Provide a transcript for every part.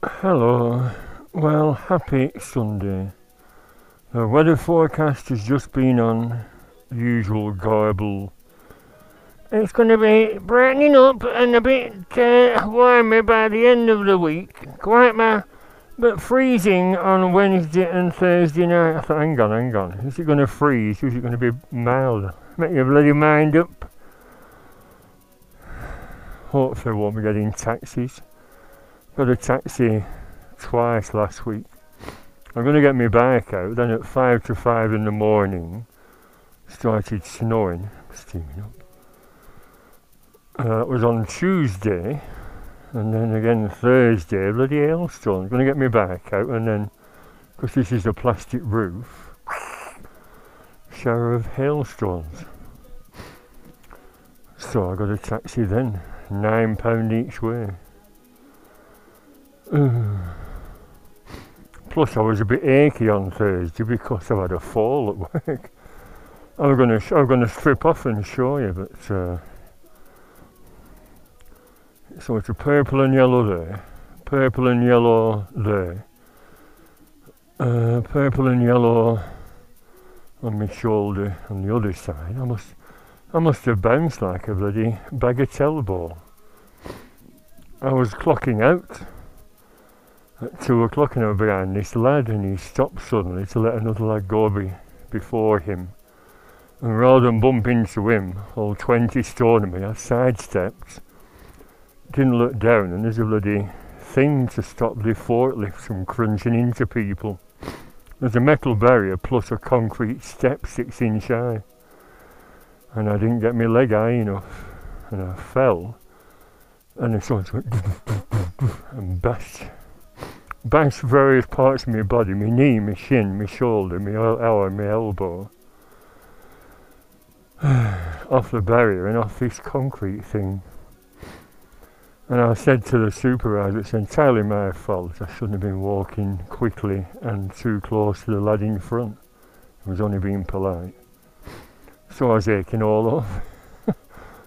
Hello. Well, happy Sunday. The weather forecast has just been on the usual garble. It's going to be brightening up and a bit uh, warmer by the end of the week. Quite ma- but freezing on Wednesday and Thursday night. I thought, hang on, hang on. Is it going to freeze? Is it going to be mild? Make your bloody mind up. Hopefully, I won't be getting taxis. Got a taxi twice last week. I'm going to get my bike out. Then at five to five in the morning, started snowing, steaming up. Uh, it was on Tuesday, and then again Thursday. Bloody hailstorm. Going to get my bike out, and then because this is a plastic roof, shower of hailstones. So I got a taxi then, nine pound each way. Plus, I was a bit achy on Thursday because I've had a fall at work. I'm gonna, sh- I'm gonna strip off and show you, but uh, so it's a purple and yellow there, purple and yellow there, uh, purple and yellow on my shoulder on the other side. I must, I must have bounced like a bloody bagatelle ball. I was clocking out at two o'clock and I was behind this lad and he stopped suddenly to let another lad go be, before him. And rather than bump into him, all 20 stone of me, I sidestepped, didn't look down and there's a bloody thing to stop the forklift from crunching into people. There's a metal barrier plus a concrete step six inch high. And I didn't get my leg high enough and I fell and the sort went and bashed bashed various parts of my body, my knee, my shin, my shoulder, my elbow, my elbow, off the barrier and off this concrete thing. And I said to the supervisor, it's entirely my fault. I shouldn't have been walking quickly and too close to the lad in front. I was only being polite. So I was aching all off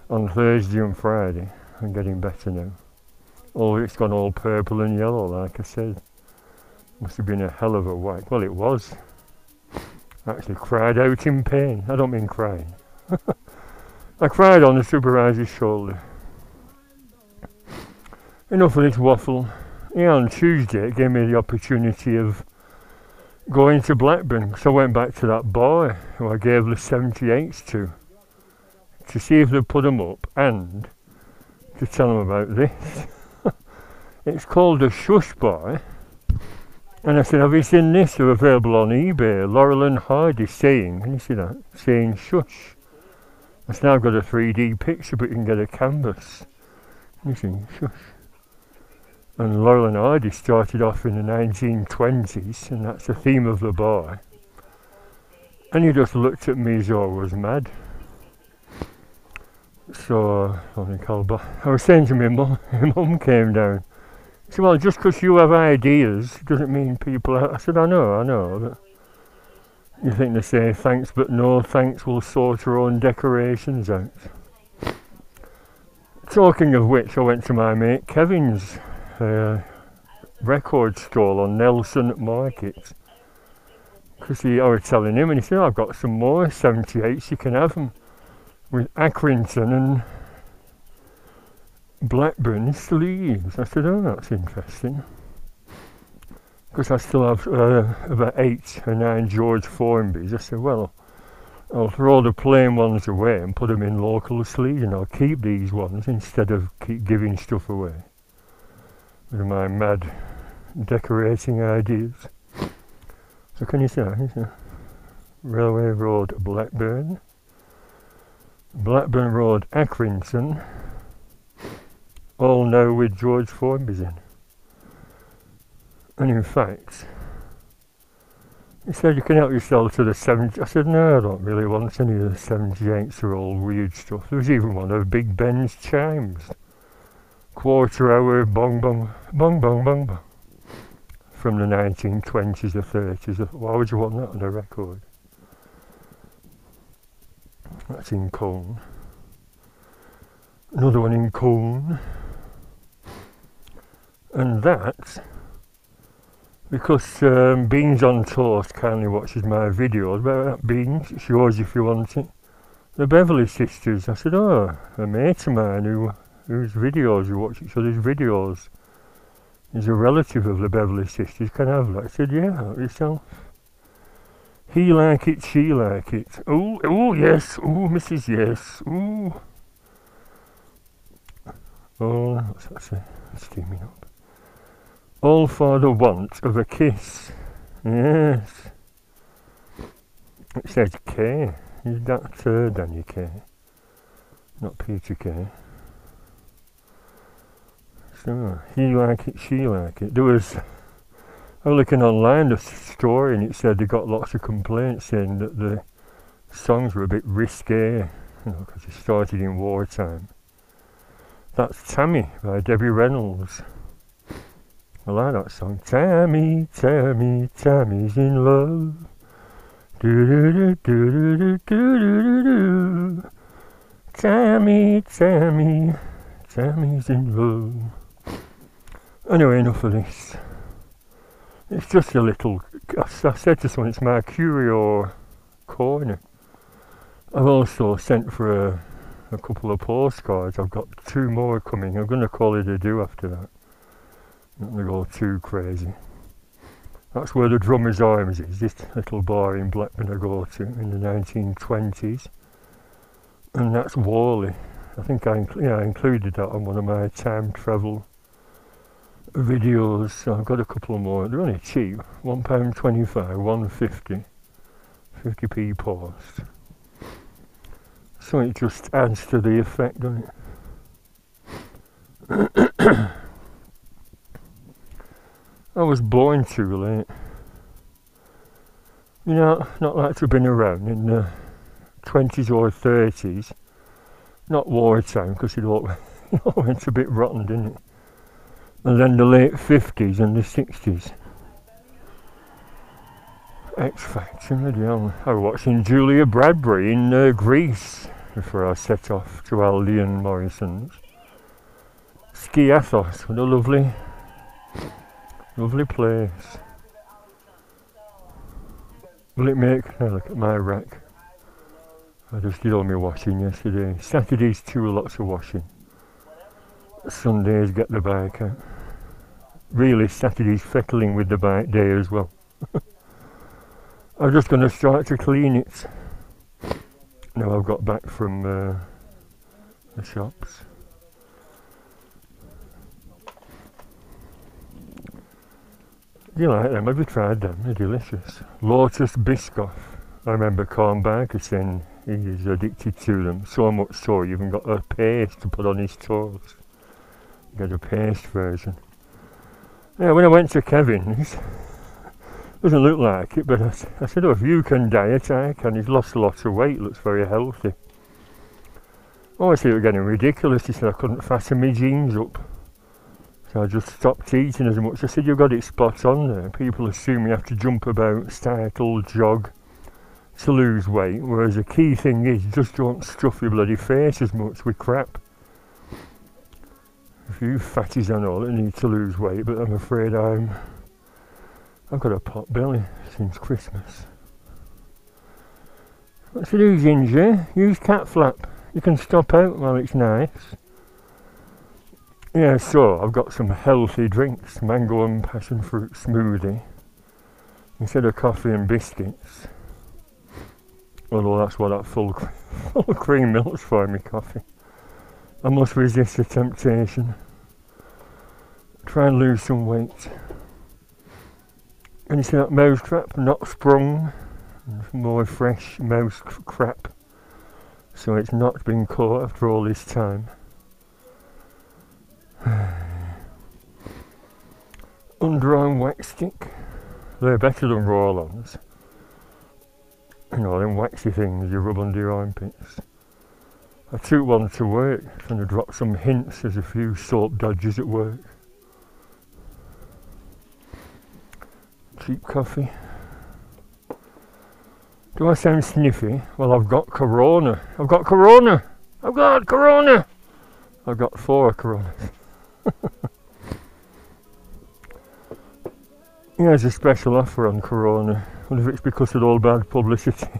on Thursday and Friday. I'm getting better now. Oh, it's gone all purple and yellow, like I said. Must have been a hell of a whack. Well, it was. I actually cried out in pain. I don't mean crying. I cried on the supervisor's shoulder. Enough of this waffle. Yeah, on Tuesday it gave me the opportunity of going to Blackburn. So I went back to that boy who I gave the 78s to to see if they'd put them up and to tell him about this. it's called a shush boy. And I said, Have you seen this? They're available on eBay. Laurel and Hardy saying, can you see that? Saying shush. It's now got a 3D picture, but you can get a canvas. You see, shush. And Laurel and Hardy started off in the 1920s, and that's the theme of the boy. And he just looked at me as though I was mad. So, I think I'll, I was saying to my mum, my mum came down. Said, well, just because you have ideas doesn't mean people are. I said, I know, I know, but you think they say thanks, but no thanks, we'll sort our own decorations out. Talking of which, I went to my mate Kevin's uh, record stall on Nelson Market. Because I was telling him, and he said, I've got some more 78s, you can have them with Accrington and Blackburn sleeves. I said, oh, that's interesting. Because I still have uh, about eight or nine George Formby's. I said, well, I'll throw the plain ones away and put them in local sleeves and I'll keep these ones instead of keep giving stuff away. With my mad decorating ideas. So can you see that? Railway Road, Blackburn. Blackburn Road, Accrington, all now with George Formby's in. And in fact, he said you can help yourself to the 70. I said, no, I don't really want any of the 78s or all weird stuff. There was even one of Big Ben's chimes. Quarter hour bong bong, bong bong bong bong. From the 1920s or 30s. Why would you want that on a record? That's in Colne. Another one in Colne. And that because um, Beans on Toast kindly watches my videos about Beans, it's yours if you want it. The Beverley sisters, I said, oh, a mate of mine who, whose videos, who watch each other's videos, is a relative of the Beverley sisters, can I have that? I said, yeah, yourself. He like it, she like it. Oh, oh yes, oh, Mrs. Yes, oh. Oh, what's that say? Steaming up. All for the want of a kiss. Yes. It says K. Is that uh, Danny Kaye? Not Peter Kay. So, he like it, she like it. There was, I was looking online, the story, and it said they got lots of complaints saying that the songs were a bit risque, you know, because it started in wartime. That's Tammy by Debbie Reynolds. I like that song. Tammy, Tammy, Tammy's in love. Do do do do do do do do do. Tammy, Tammy, Tammy's in love. Anyway, enough of this. It's just a little. I said to someone, it's my curio corner. I've also sent for a, a couple of postcards. I've got two more coming. I'm going to call it a do after that. Not to go too crazy. That's where the Drummers Arms is, this little bar in Blackburn I go to in the 1920s. And that's Whalley. I think I, yeah, I included that on one of my time travel videos. I've got a couple more. They're only cheap. £1.25, 150 50p post. So it just adds to the effect, doesn't it? I was born too late. You know, not like to have been around in the 20s or 30s. Not wartime, because it all, it all went a bit rotten, didn't it? And then the late 50s and the 60s. X Factor, hell. I was watching Julia Bradbury in uh, Greece before I set off to Aldi and Morrison's. Skiathos, what a lovely Lovely place. Will it make? Look at my rack. I just did all my washing yesterday. Saturdays too, lots of washing. Sundays get the bike out. Really, Saturday's fettling with the bike day as well. I'm just going to start to clean it. Now I've got back from uh, the shops. You like them? Have you tried them? They're delicious. Lotus Biscoff. I remember Corn Barker saying he is addicted to them, so much so he even got a paste to put on his toes. Get a paste version. Yeah, when I went to Kevin's, doesn't look like it, but I, I said, oh, if you can diet, I can. He's lost a lot of weight, looks very healthy. Obviously, it was getting ridiculous. He said I couldn't fasten my jeans up. So I just stopped eating as much. I said, you've got it spot on there. People assume you have to jump about, cycle, jog to lose weight, whereas the key thing is just don't stuff your bloody face as much with crap. A few fatties I know that need to lose weight, but I'm afraid I'm I've got a pot belly since Christmas. What's to do, Ginger? Use cat flap. You can stop out while it's nice. Yeah, so I've got some healthy drinks, mango and passion fruit smoothie instead of coffee and biscuits. Although that's what that full, full cream milk's for me coffee. I must resist the temptation. Try and lose some weight. And you see that mouse trap not sprung, more fresh mouse crap. So it's not been caught after all this time. Underarm wax stick. They're better than roll-ons. You know, them waxy things you rub under your armpits. I took one to work and I dropped some hints. There's a few soap dodges at work. Cheap coffee. Do I sound sniffy? Well, I've got corona. I've got corona. I've got corona. I've got four coronas. he has a special offer on Corona. I wonder if it's because of all bad publicity.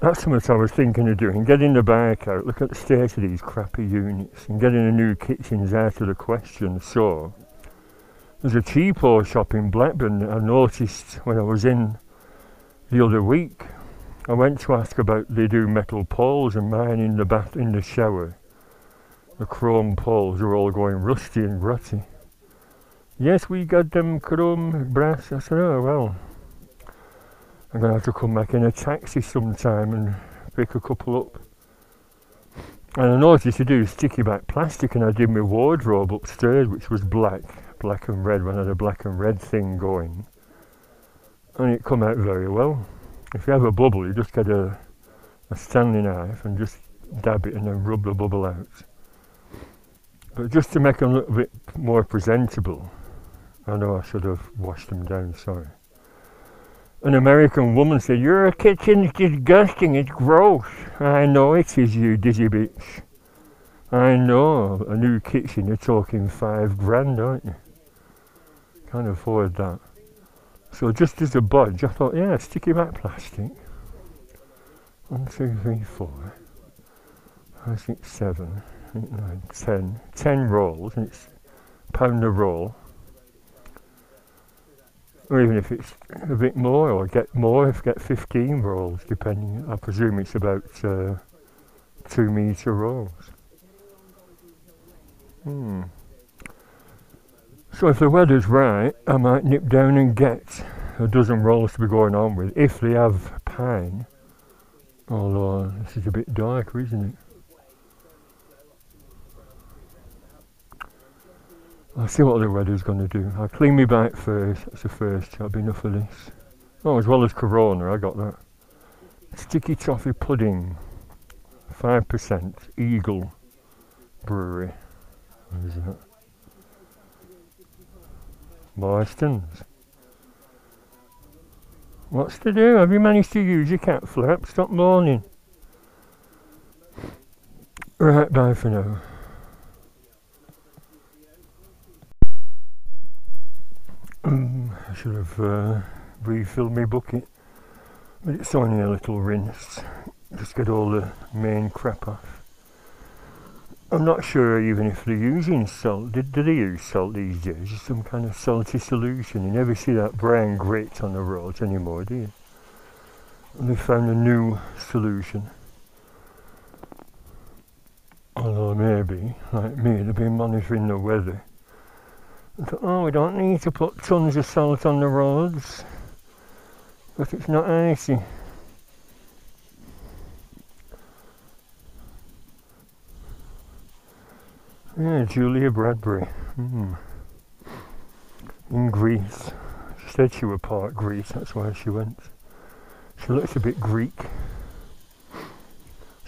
That's what I was thinking of doing. Getting the bike out, look at the state of these crappy units, and getting a new kitchen's out of the question. So, there's a cheapo shop in Blackburn that I noticed when I was in the other week. I went to ask about they do metal poles and mine in the bath in the shower. The chrome poles are all going rusty and rotty. Yes, we got them chrome brass. I said, oh well, I'm to have to come back in a taxi sometime and pick a couple up. And I noticed to do sticky back plastic, and I did my wardrobe upstairs, which was black, black and red, when I had a black and red thing going. And it come out very well. If you have a bubble, you just get a, a Stanley knife and just dab it and then rub the bubble out. But just to make them look a bit more presentable, I know I should have washed them down, sorry an American woman said, Your kitchen's disgusting, it's gross. I know it is, you dizzy bitch. I know, a new kitchen, you're talking five grand, aren't you? Can't afford that. So just as a budge, I thought, yeah, sticky back plastic. One, two, three, four. I think One, two, three, four, five, six, seven, eight, nine, ten. Ten rolls, and it's pound a roll or even if it's a bit more, or get more if get 15 rolls, depending. I presume it's about uh, two meter rolls. Hmm. So if the weather's right, I might nip down and get a dozen rolls to be going on with, if they have pine. Although this is a bit darker, isn't it? I'll see what the weather's going to do. I'll clean my bike first. That's the first. That'll be enough of this. Oh, as well as Corona, I got that. Sticky toffee pudding. 5% Eagle Brewery. What is that? Marston's. What's to do? Have you managed to use your cat flap? Stop moaning. Right, bye for now. Um, I should have uh, refilled my bucket, but it's only a little rinse. Just get all the main crap off. I'm not sure even if they're using salt. Did, do they use salt these days? Some kind of salty solution. You never see that brown grit on the roads anymore, do you? And they found a new solution. Although maybe, like me, they've been monitoring the weather oh, we don't need to put tons of salt on the roads, but it's not icy. Yeah, Julia Bradbury. Mm. In Greece. She said she was part Greece, that's why she went. She looks a bit Greek.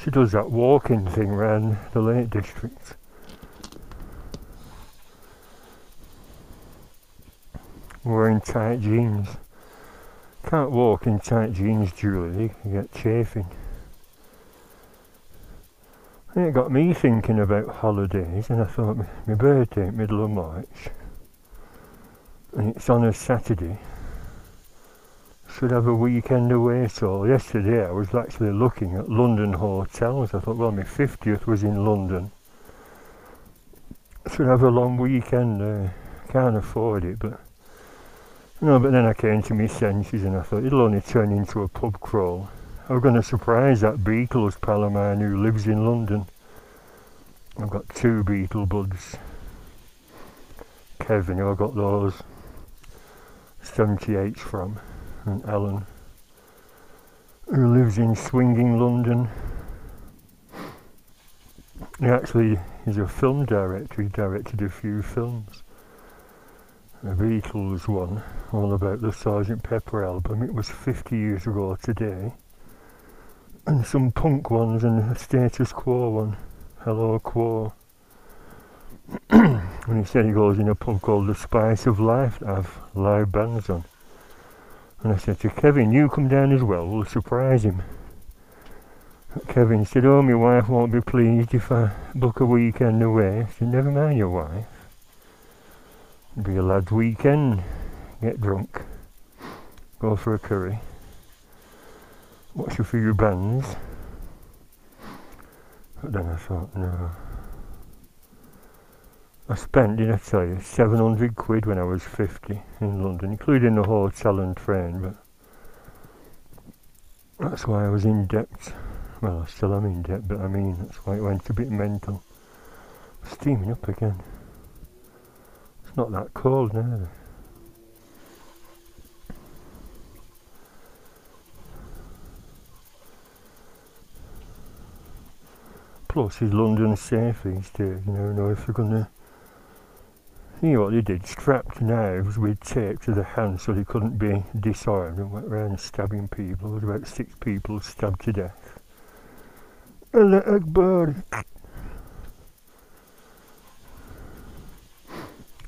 She does that walking thing around the Lake District. wearing tight jeans. Can't walk in tight jeans, Julie, you get chafing. It got me thinking about holidays, and I thought, my birthday, middle of March, and it's on a Saturday. Should have a weekend away, so yesterday I was actually looking at London hotels. I thought, well, my 50th was in London. Should have a long weekend. Can't afford it, but no, but then I came to my senses and I thought it'll only turn into a pub crawl. I'm going to surprise that Beatles pal of mine who lives in London. I've got two Beatle buds. Kevin, who I got those 78 from, and Alan, who lives in swinging London. He actually is a film director, he directed a few films a Beatles one, all about the Sergeant Pepper album. It was 50 years ago today. And some punk ones and a status quo one, Hello Quo. and he said he goes in a pub called The Spice of Life to have live bands on. And I said to Kevin, you come down as well, we'll surprise him. Kevin said, oh, my wife won't be pleased if I book a weekend away. I said, never mind your wife. It'll be a lad's weekend. Get drunk. Go for a curry. Watch a few bands. But then I thought, no. I spent, did I tell you, 700 quid when I was 50 in London, including the hotel and train, but that's why I was in debt. Well, I still am in debt, but I mean, that's why it went a bit mental. Steaming up again. It's not that cold now. Plus, is London safe these days? You know if they're gonna. You know what they did? Strapped knives with tape to the hands so they couldn't be disarmed and went around stabbing people. There was about six people stabbed to death. Allah Akbar!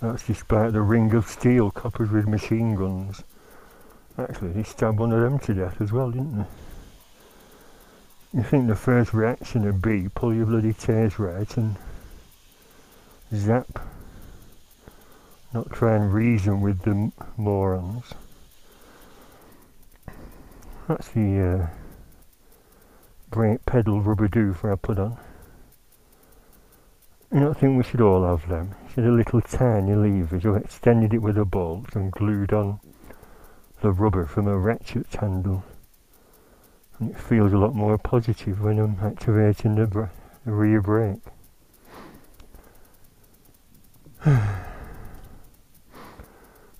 That's despite the ring of steel coppers with machine guns. Actually, they stabbed one of them to death as well, didn't they? You think the first reaction would be pull your bloody taser right and zap. Not try and reason with the morons. That's the uh, brake pedal rubber doofer I put on. You know, I think we should all have them. It's a little tiny levers. I extended it with a bolt and glued on the rubber from a ratchet handle and it feels a lot more positive when I'm activating the, the rear brake. right,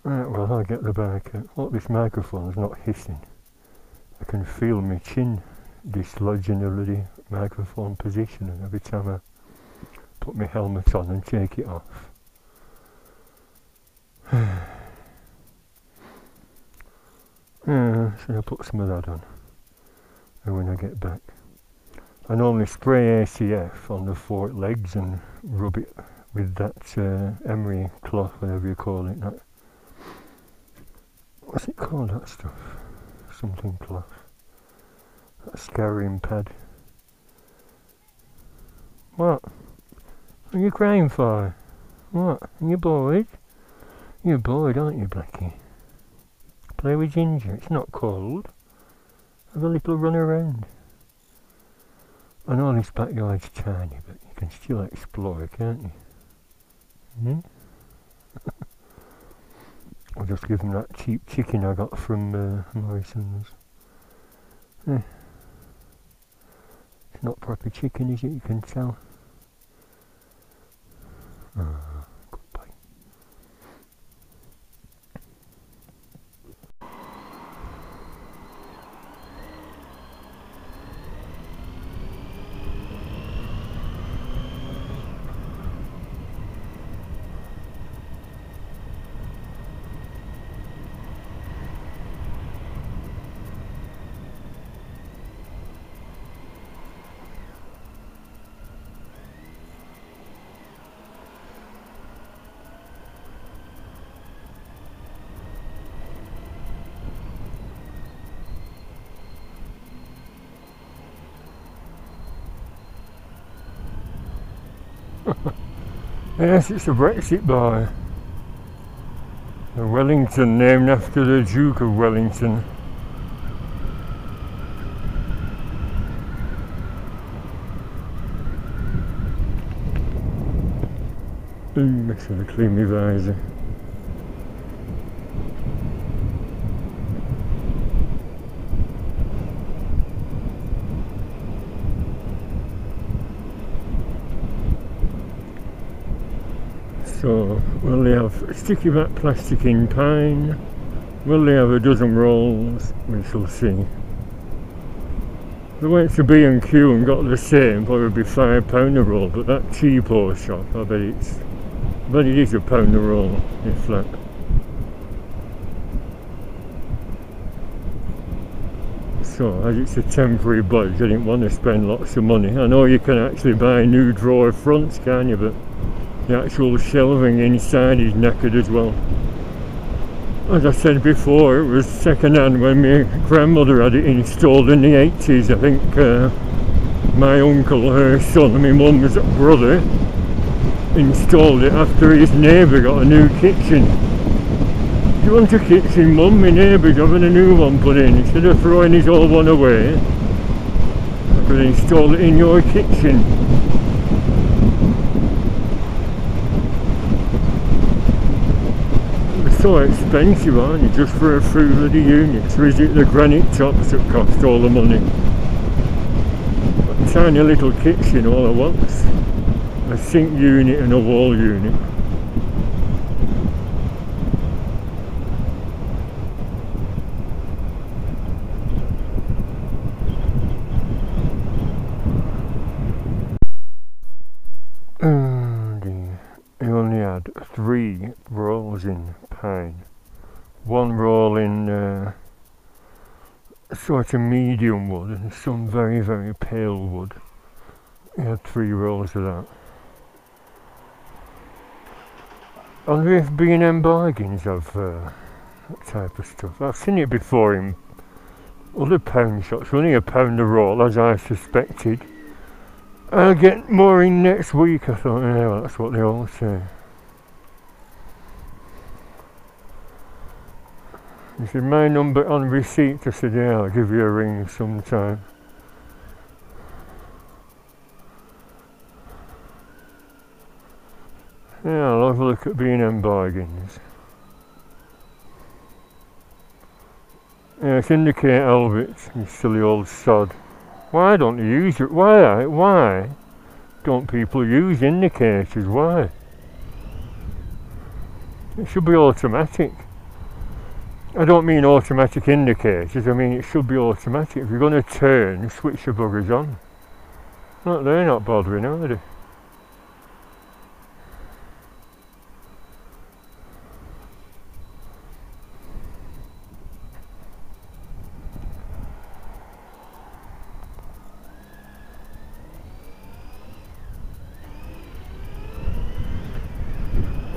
well I'll get the bike out. Look, oh, this microphone's not hissing. I can feel my chin dislodging the bloody microphone position every time I put my helmet on and take it off. yeah, so I'll put some of that on when I get back. I normally spray ACF on the fork legs and rub it with that uh, emery cloth, whatever you call it. That, what's it called, that stuff? Something cloth. That scouring pad. What? What are you crying for? What? Are you bored? You're bored, aren't you, Blackie? Play with Ginger. It's not cold. Have a little run around. I know this backyard's tiny, but you can still explore, can't you? Hmm? I'll just give them that cheap chicken I got from uh, Morrison's. Eh. It's not proper chicken, is it? You can tell. yes, it's a Brexit boy. The Wellington, named after the Duke of Wellington. Ooh, should have cleaned my visor. So, have sticky back plastic in pine? Will they have a dozen rolls? We shall see. They went to B&Q and got the same, probably be five pound a roll, but that cheapo shop, I bet it's, I bet it is a pound a roll, if that. So, as it's a temporary budge, I didn't want to spend lots of money. I know you can actually buy new drawer fronts, can you, but the actual shelving inside is knackered as well. As I said before, it was second hand when my grandmother had it installed in the 80s. I think uh, my uncle, her son, my mum's brother installed it after his neighbour got a new kitchen. Do you want a kitchen, mum? My neighbour's having a new one put in. Instead of throwing his old one away, I could install it in your kitchen. So expensive, aren't you, just for a few bloody units? Or is it the granite tops that cost all the money? A tiny little kitchen all at once. A sink unit and a wall unit. Dear. He only had three rolls in One roll in uh, sort of medium wood and some very, very pale wood. Had three rolls of that. I wonder if B&M bargains have uh, that type of stuff. I've seen it before in other pound shops, only a pound a roll as I suspected. I'll get more in next week, I thought, yeah, that's what they all say. He said, my number on receipt. I said, yeah, I'll give you a ring sometime. Yeah, I'll have a look at B&M bargains. Yeah, it's indicate Albert, you silly old sod. Why don't you use it? Why? Why don't people use indicators? Why? It should be automatic. I don't mean automatic indicators, I mean it should be automatic. If you're going to turn, switch the buggers on. Not they're not bothering, are they?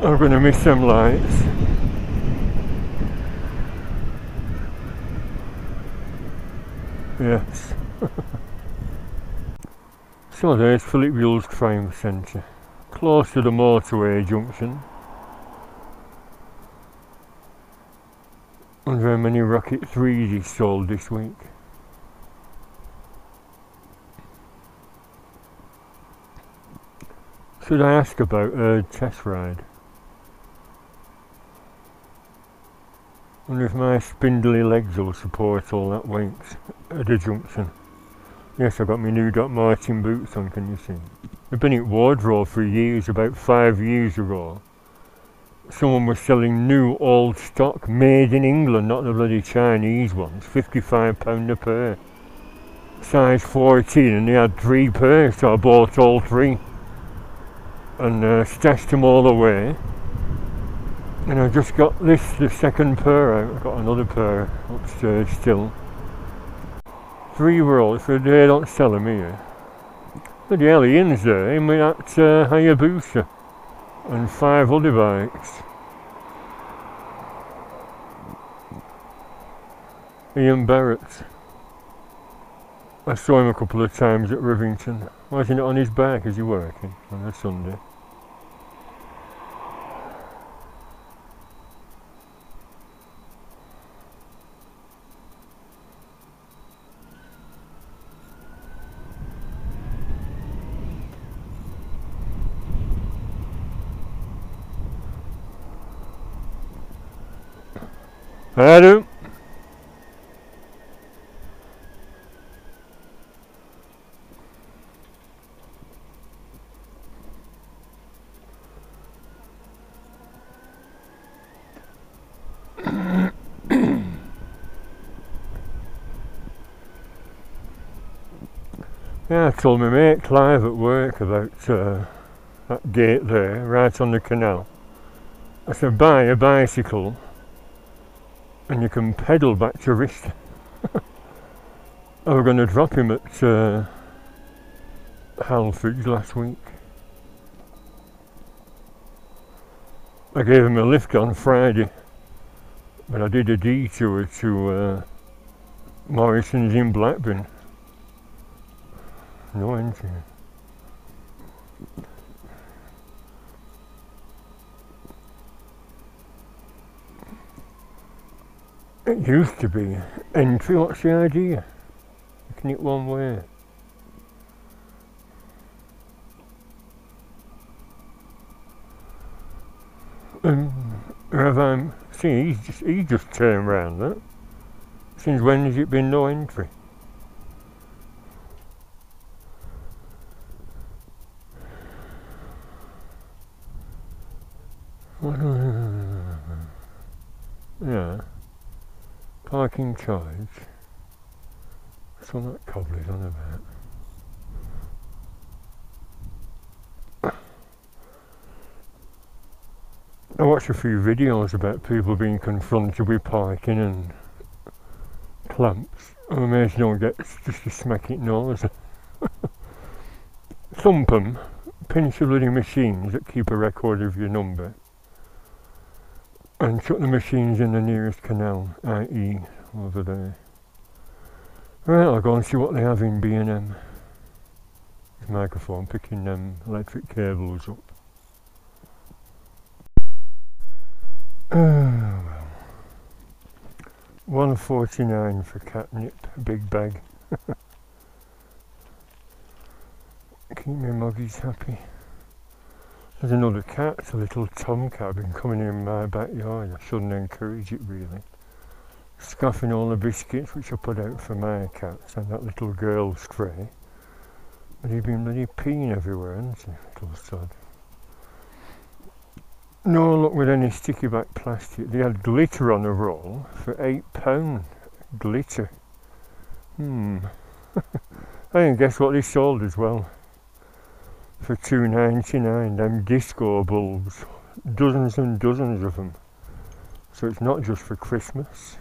I'm gonna miss some lights. Yes. so there's Philip Yule's Crime Centre, close to the motorway junction. Wonder how many Rocket 3s he sold this week. Should I ask about a test ride? Wonder if my spindly legs will support all that weight at the junction. Yes, I've got my new Doc Martin boots on, can you see? I've been at wardrobe for years, about five years ago. Someone was selling new old stock, made in England, not the bloody Chinese ones, £55 a pair. Size 14, and they had three pairs, so I bought all three. And uh, stashed them all away and I just got this, the second pair out. I've got another pair upstairs still. Three rolls, so they don't sell them here. But the aliens there, in with that uh, Hayabusa and five other bikes. Ian Barrett. I saw him a couple of times at Rivington. Wasn't it on his bike? Is he working on a Sunday? Hello. Yeah, I told my mate Clive at work about uh, that gate there, right on the canal. I said, buy a bicycle and you can pedal back to Rist. I was going to drop him at uh, Halfords last week. I gave him a lift on Friday, but I did a detour to uh, Morrison's in Blackburn. no entry. It used to be entry, what's the idea? Making it one way. Um, have I see he's just he just turned round that. Since when has it been no entry? yeah. Parking charge. That's what that cobbler's on about. I watched a few videos about people being confronted with parking and clamps. I'm amazed no one gets just a smack it nose. Thump 'em, pinch the bloody machines that keep a record of your number, and chuck the machines in the nearest canal, i.e. over there. Right, I'll go and see what they have in B&M. Microphone picking them electric cables up. Oh, well. 149 for catnip, big bag. Keep my muggies happy. There's another cat, it's a little tomcat been coming in my backyard. I shouldn't encourage it really. Scoffing all the biscuits which I put out for my cats and that little girl stray. But he's been bloody peeing everywhere, hasn't he? Little sod. No luck with any sticky back plastic. They had glitter on a roll for eight pound. Glitter. Hmm. I can guess what they sold as well. For two ninety nine. Them disco bulbs. Dozens and dozens of them. So it's not just for Christmas.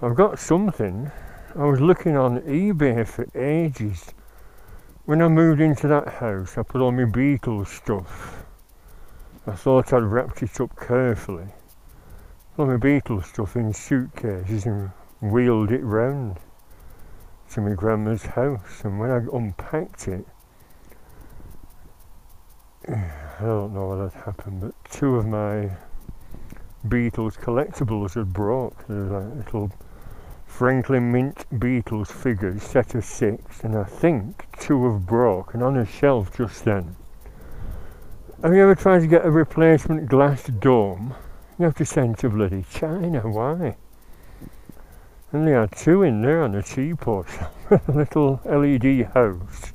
I've got something. I was looking on eBay for ages. When I moved into that house, I put all my Beatles stuff I thought I'd wrapped it up carefully. All my Beatles stuff in suitcases and wheeled it round to my grandma's house. And when I unpacked it, I don't know what had happened, but two of my Beatles collectibles had broke. There was like little Franklin Mint Beatles figures, set of six, and I think two have broke. And on a shelf just then have you ever tried to get a replacement glass dome? You have to send to bloody China. Why? And they had two in there on a teapot, a little LED house.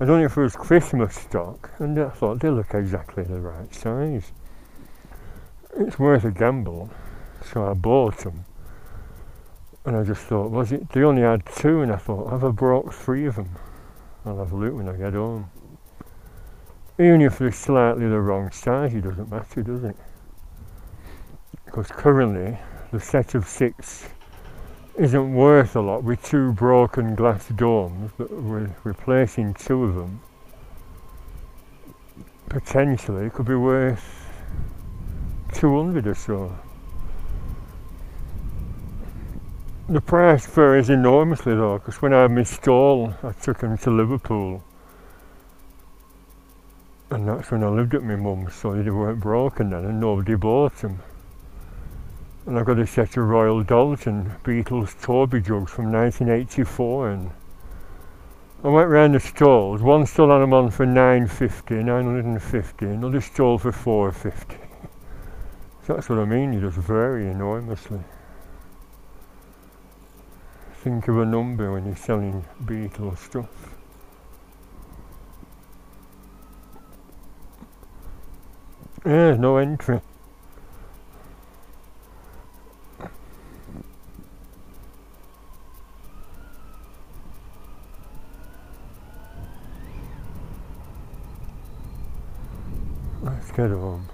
I don't know if it was Christmas stock, and I thought they look exactly the right size. It's worth a gamble, so I bought them. And I just thought, was it? They only had two, and I thought, have I brought three of them? I'll have a look when I get home. Even if they're slightly the wrong size, it doesn't matter, does it? Because currently, the set of six isn't worth a lot with two broken glass domes, but we're replacing two of them. Potentially, could be worth 200 or so. The price varies enormously though, because when I had my stall, I took them to Liverpool and that's when I lived at my mum's, so they weren't broken then, and nobody bought them. And I've got a set of Royal Doulton Beatles Toby jugs from 1984, and I went round the stalls. One stall had them on for 950, 950, another stall for 450. so that's what I mean, you just vary enormously. Think of a number when you're selling Beatles stuff. Yeah, no entry. Get home.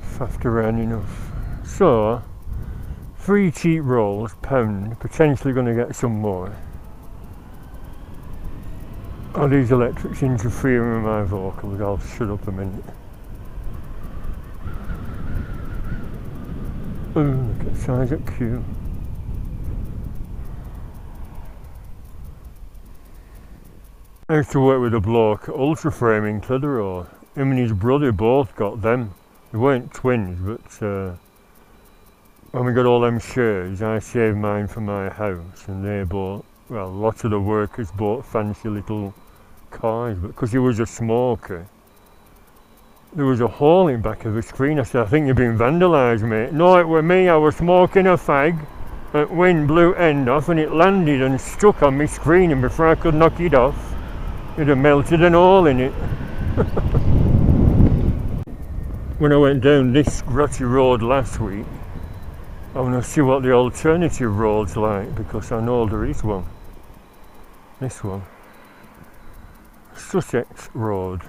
Faffed around enough. So, three cheap rolls, pound, potentially going to get some more. Are these electrics interfering with my vocals? I'll shut up a minute. Oh, look at size up Q. I used to work with a bloke, Ultra Framing Clitheroe. Him and his brother both got them. They weren't twins, but uh, when we got all them shares, I saved mine for my house, and they bought, well, lots of the workers bought fancy little cars, but because he was a smoker, there was a hole in back of the screen. I said, I think you've been vandalised, mate. No, it were me. I was smoking a fag. And wind blew end off and it landed and stuck on my screen and before I could knock it off, it had melted an hole in it. when I went down this grotty road last week, I want to see what the alternative road's like because I know there is one. This one. Sussex Road.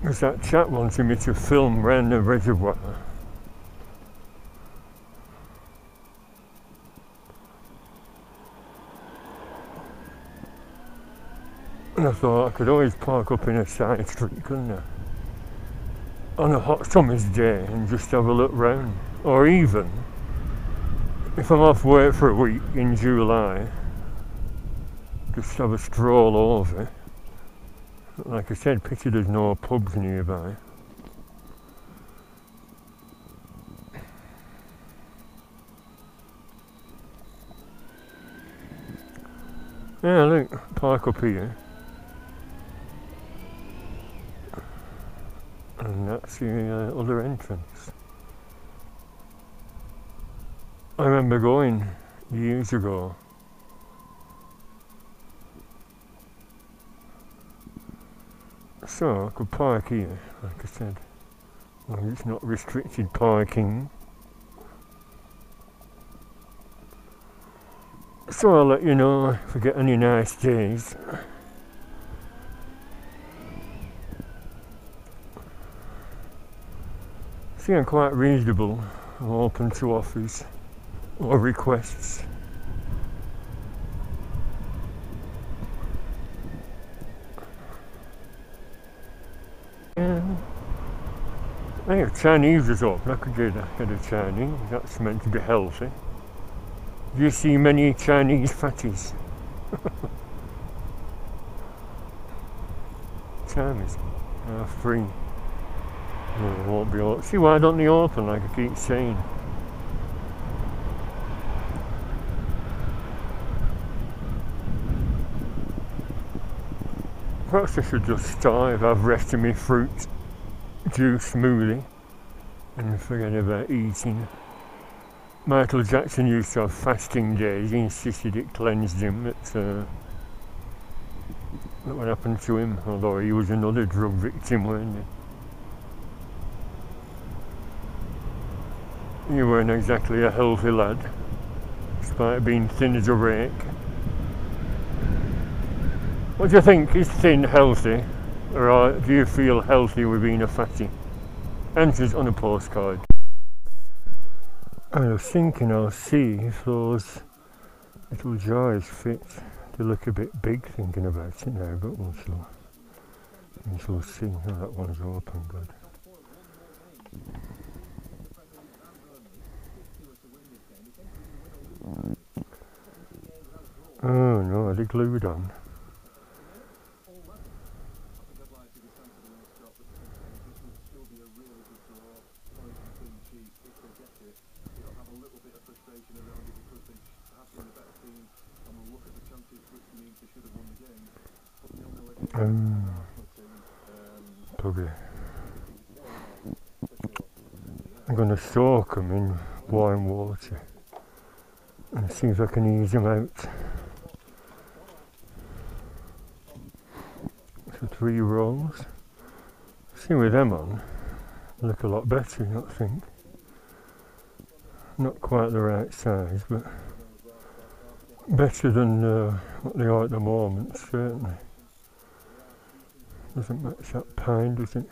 Because that chap wanted me to film round the reservoir. And I thought I could always park up in a side street, couldn't I? On a hot summer's day and just have a look round. Or even, if I'm off work for a week in July, just have a stroll over. Like I said, pity there's no pubs nearby. Yeah, look, park up here. and that's the uh, other entrance. I remember going years ago. So I could park here, like I said. Well, it's not restricted parking. So I'll let you know if I get any nice days. I'm quite reasonable. I'm open to offers or requests. Yeah. I think Chinese is open. I could do that. Get a Chinese. That's meant to be healthy. Do you see many Chinese fatties? Chinese. Uh, free. No, it won't be open. See why I don't they open like I keep saying? Perhaps I should just starve, have rest of my fruit juice smoothie and forget about eating. Michael Jackson used to have fasting days. He insisted it cleansed him. But uh, what happened to him. Although he was another drug victim, weren't he? You weren't exactly a healthy lad, despite being thin as a rake. What do you think? Is thin healthy? Or do you feel healthy with being a fatty? Answers on a postcard. I was thinking I'll see if those little jars fit. They look a bit big thinking about it now, but we'll see. We shall see. Oh, that one's open, good. No, they glued on. Um, probably. I'm going to soak them in warm water and see if I can ease them out. So three rolls. See with them on, look a lot better, I think. Not quite the right size, but better than uh, what they are at the moment, certainly. Doesn't match that pine, does it?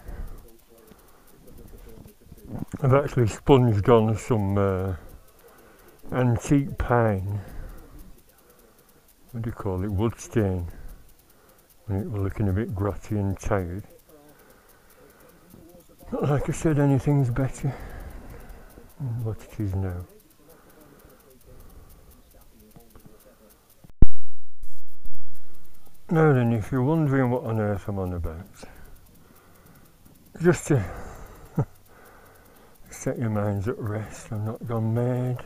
I've actually sponged on some uh, antique pine. What do you call it? Wood stain. It was looking a bit grotty and tired. Not like I said, anything's better than what it is now. Now then, if you're wondering what on earth I'm on about, just to set your minds at rest, I'm not gone mad.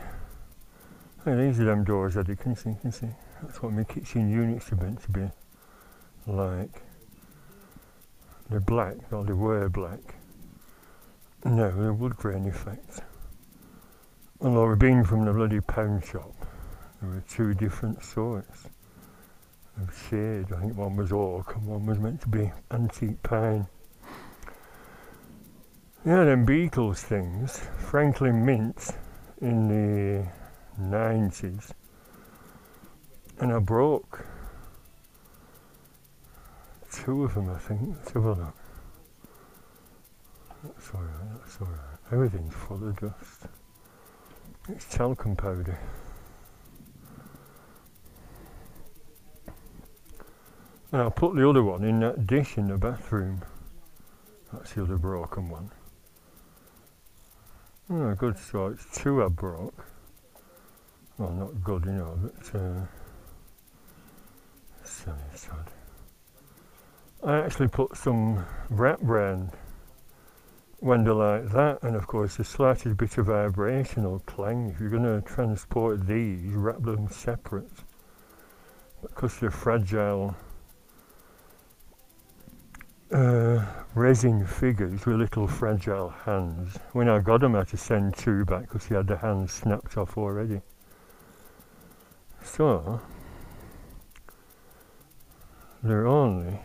Hey, these are them doors that you can see, can see. That's what my kitchen units are meant to be like. They're black, or they were black. No, they're wood grain effect. Although we've been from the bloody pound shop, there were two different sorts of shade. I think one was oak and one was meant to be antique pine. Yeah, them Beatles things, Franklin Mint in the 90s, and I broke two of them, I think. Let's have a look. That's alright, that's alright. Everything's full of dust. It's talcum powder. And I'll put the other one in that dish in the bathroom. That's the other broken one. Oh, good so it's two I broke. Well, not good, you know, but uh, silly sod. I actually put some wrap brand when they're like that, and of course the slightest bit of vibration or clang, if you're going to transport these, wrap them separate. Because they're fragile uh, resin figures with little fragile hands. When I got them, I had to send two back because he had the hands snapped off already. So, they're only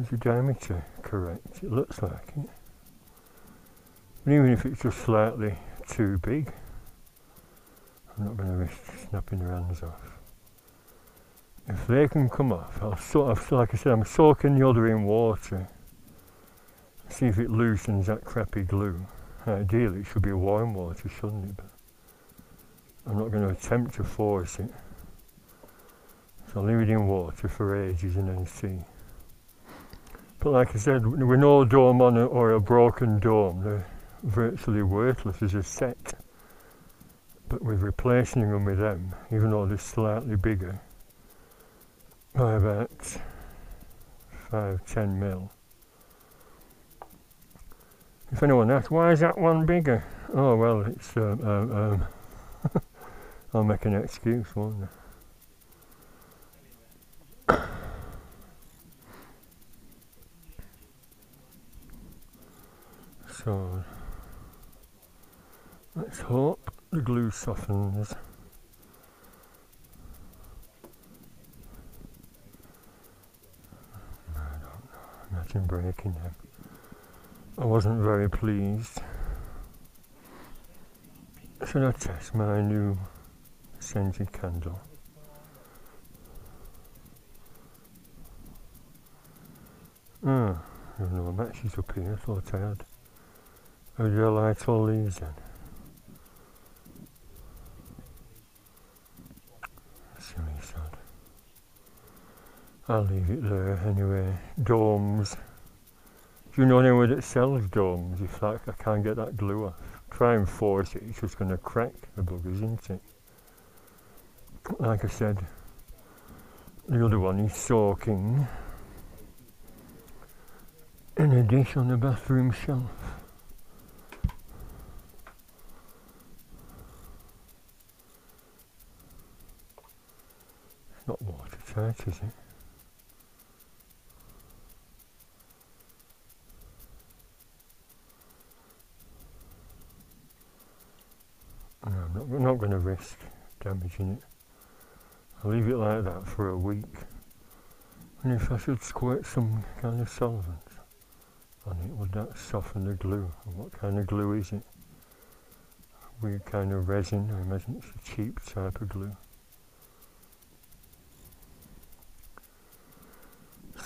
Is the diameter correct? It looks like it. But even if it's just slightly too big, I'm not going to risk snapping the hands off. If they can come off, I'll sort of, like I said, I'm soaking the other in water. See if it loosens that crappy glue. Ideally, it should be warm water, shouldn't it? But I'm not going to attempt to force it. So I'll leave it in water for ages and then see. But like I said, with no dome on it or a broken dome, they're virtually worthless as a set. But with replacing them with them, even though they're slightly bigger, by about 5, 10 mil. If anyone asks, why is that one bigger? Oh, well, it's, um, um, um I'll make an excuse, won't I? So let's hope the glue softens. I don't know. Imagine breaking them. I wasn't very pleased. Should I test my new scented candle? Ah, there's no matches up here, I thought I had. Oh, your these then? Silly sod. I'll leave it there anyway. Domes. Do you know anywhere that sells domes? If like I can't get that glue off. Try and force it, it's just going to crack the buggers, isn't it? Like I said, the other one is soaking in a dish on the bathroom shelf. not No, I'm not, not going to risk damaging it. I'll leave it like that for a week. And if I should squirt some kind of solvent on it, would that soften the glue? And what kind of glue is it? Weird kind of resin, I imagine it's a cheap type of glue.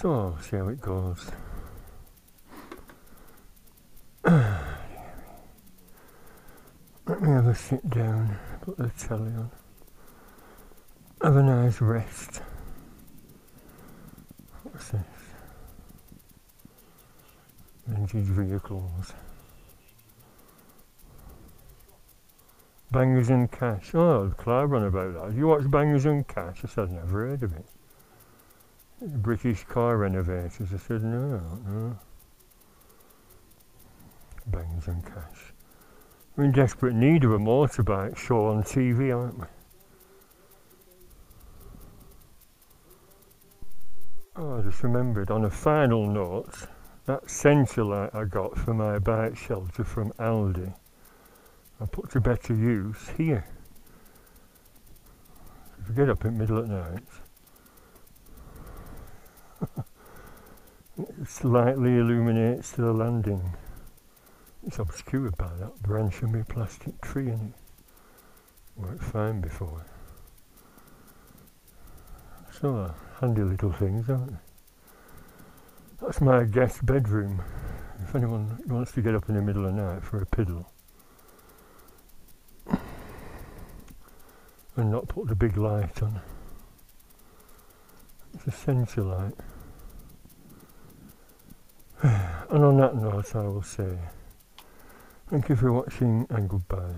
So, see how it goes. Let me have a sit down, put the telly on. Have a nice rest. What's this? Vintage vehicles. Bangers and Cash. Oh, Clive on about that. You watch Bangers and Cash? I said, never heard of it. British car renovators. I said, no, no. Bangers and Cash. We're in desperate need of a motorbike show on TV, aren't we? Oh, I just remembered on a final note, that sensor light I got for my bike shelter from Aldi, I put to better use here. If you get up in the middle at night, it slightly illuminates the landing. It's obscured by that branch of my plastic tree and it. Worked fine before. So, uh, handy little things, aren't they? That's my guest bedroom. If anyone wants to get up in the middle of the night for a piddle and not put the big light on. It's a sensor light. And on that note I will say thank you for watching and goodbye.